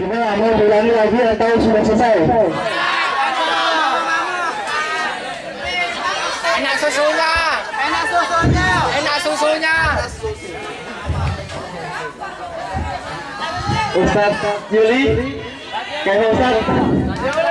Gimana mau ulangi lagi atau sudah selesai? Enak susunya. Enak susunya. Enak susunya. Ustaz Yuli, kayaknya Ustaz.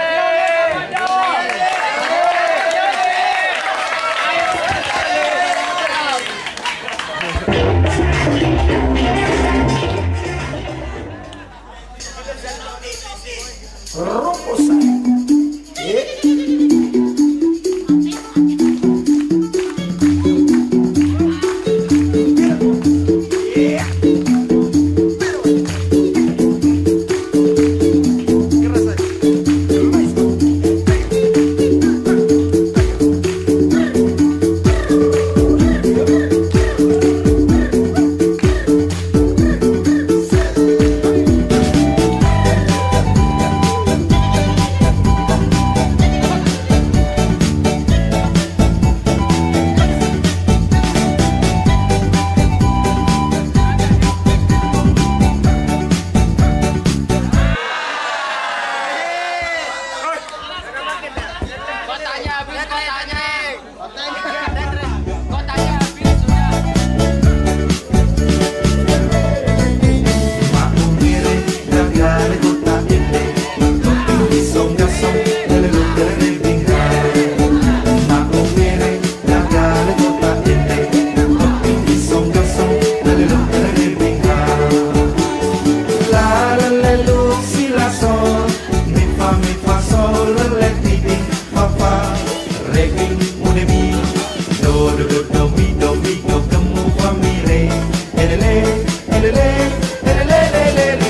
Roposar. Do do do do mi do mi do kamu fa mi re elele elele elele le